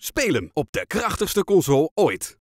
Speel hem op de krachtigste console ooit.